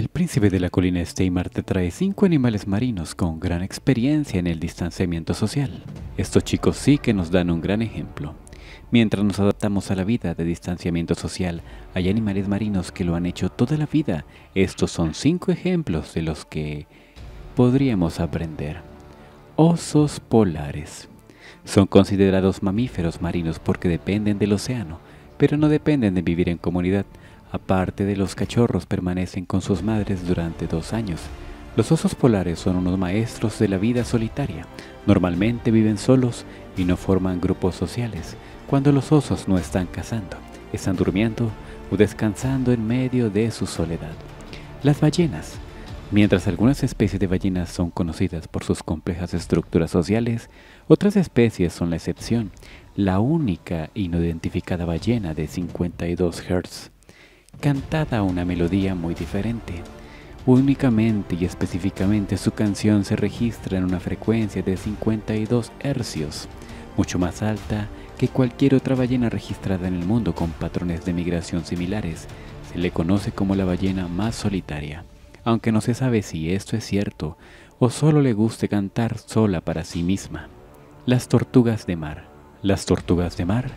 El príncipe de la colina Steimar te trae cinco animales marinos con gran experiencia en el distanciamiento social. Estos chicos sí que nos dan un gran ejemplo. Mientras nos adaptamos a la vida de distanciamiento social, hay animales marinos que lo han hecho toda la vida. Estos son cinco ejemplos de los que podríamos aprender. Osos polares. Son considerados mamíferos marinos porque dependen del océano, pero no dependen de vivir en comunidad. Aparte de los cachorros permanecen con sus madres durante dos años. Los osos polares son unos maestros de la vida solitaria. Normalmente viven solos y no forman grupos sociales. Cuando los osos no están cazando, están durmiendo o descansando en medio de su soledad. Las ballenas. Mientras algunas especies de ballenas son conocidas por sus complejas estructuras sociales, otras especies son la excepción. La única y no identificada ballena de 52 Hz cantada una melodía muy diferente. Únicamente y específicamente su canción se registra en una frecuencia de 52 hercios, mucho más alta que cualquier otra ballena registrada en el mundo con patrones de migración similares. Se le conoce como la ballena más solitaria, aunque no se sabe si esto es cierto o solo le guste cantar sola para sí misma. Las tortugas de mar. Las tortugas de mar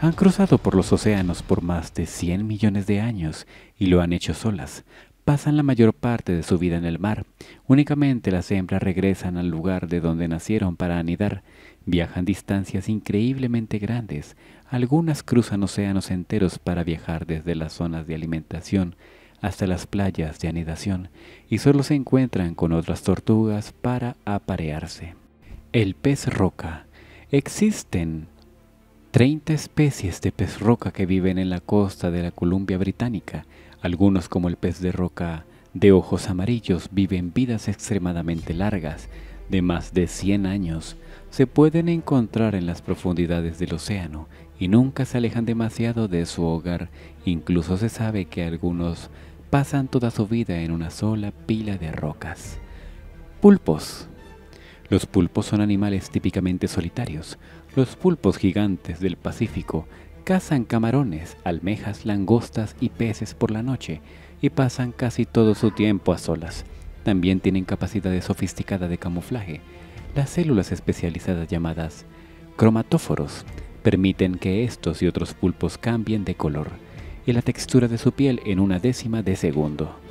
han cruzado por los océanos por más de 100 millones de años y lo han hecho solas. Pasan la mayor parte de su vida en el mar. Únicamente las hembras regresan al lugar de donde nacieron para anidar. Viajan distancias increíblemente grandes. Algunas cruzan océanos enteros para viajar desde las zonas de alimentación hasta las playas de anidación y solo se encuentran con otras tortugas para aparearse. El pez roca. Existen 30 especies de pez roca que viven en la costa de la Columbia Británica. Algunos como el pez de roca de ojos amarillos viven vidas extremadamente largas, de más de 100 años. Se pueden encontrar en las profundidades del océano y nunca se alejan demasiado de su hogar. Incluso se sabe que algunos pasan toda su vida en una sola pila de rocas. Pulpos. Los pulpos son animales típicamente solitarios. Los pulpos gigantes del Pacífico cazan camarones, almejas, langostas y peces por la noche y pasan casi todo su tiempo a solas. También tienen capacidad sofisticada de camuflaje. Las células especializadas llamadas cromatóforos permiten que estos y otros pulpos cambien de color y la textura de su piel en una décima de segundo.